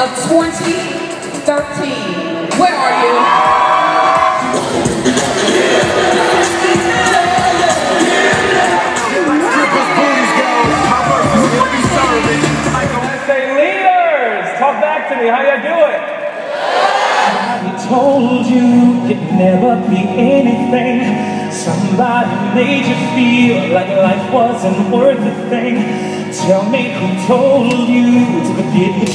of 2013. Where are you? Say leaders, talk back to me. How you doing? I told you it'd never be anything. Somebody made you feel like life wasn't worth a thing. Tell me who told you to forget believe.